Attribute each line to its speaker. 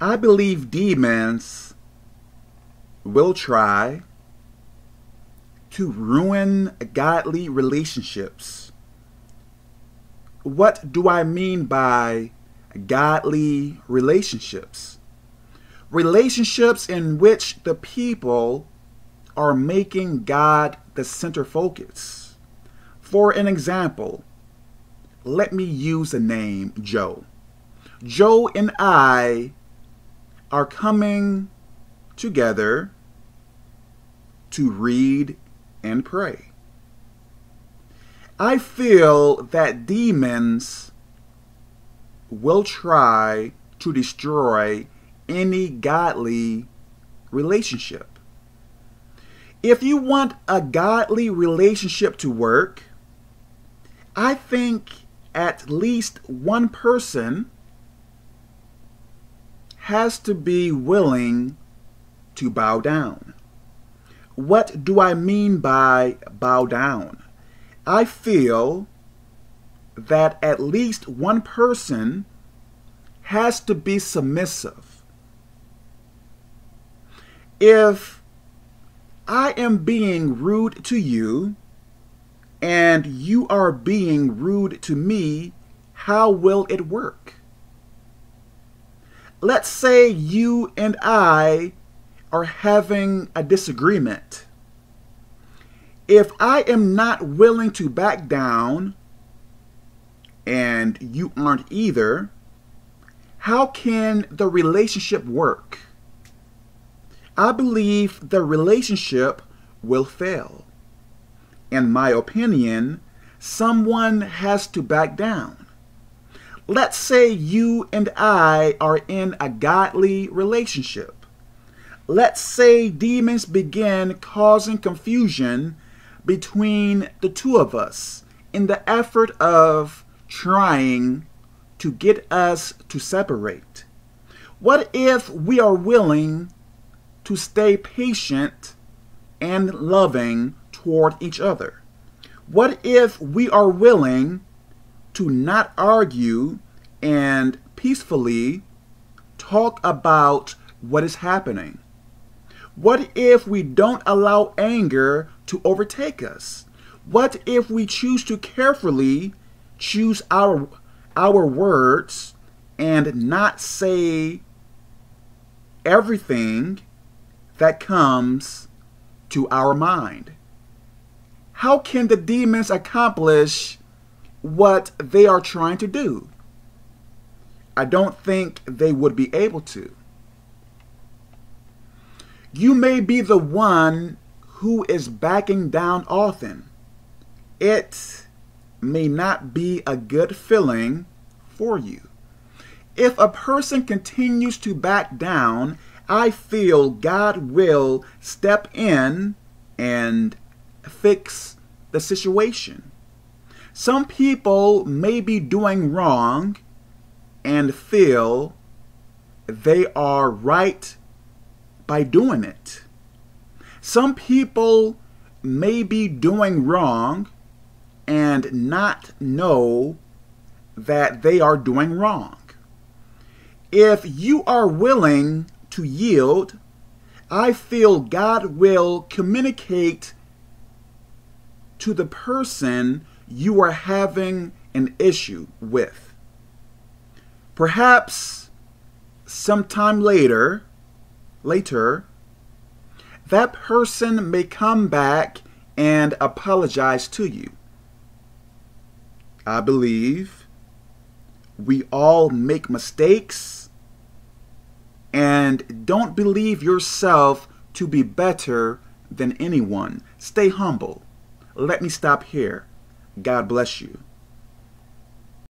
Speaker 1: I believe demons will try to ruin godly relationships. What do I mean by godly relationships? Relationships in which the people are making God the center focus. For an example, let me use the name Joe. Joe and I are coming together to read and pray. I feel that demons will try to destroy any godly relationship. If you want a godly relationship to work, I think at least one person has to be willing to bow down. What do I mean by bow down? I feel that at least one person has to be submissive. If I am being rude to you and you are being rude to me, how will it work? Let's say you and I are having a disagreement. If I am not willing to back down and you aren't either, how can the relationship work? I believe the relationship will fail. In my opinion, someone has to back down. Let's say you and I are in a godly relationship. Let's say demons begin causing confusion between the two of us in the effort of trying to get us to separate. What if we are willing to stay patient and loving toward each other? What if we are willing to not argue and peacefully talk about what is happening? What if we don't allow anger to overtake us? What if we choose to carefully choose our our words and not say everything that comes to our mind? How can the demons accomplish what they are trying to do. I don't think they would be able to. You may be the one who is backing down often. It may not be a good feeling for you. If a person continues to back down, I feel God will step in and fix the situation. Some people may be doing wrong and feel they are right by doing it. Some people may be doing wrong and not know that they are doing wrong. If you are willing to yield, I feel God will communicate to the person you are having an issue with. Perhaps sometime later, later, that person may come back and apologize to you. I believe we all make mistakes and don't believe yourself to be better than anyone. Stay humble. Let me stop here. God bless you.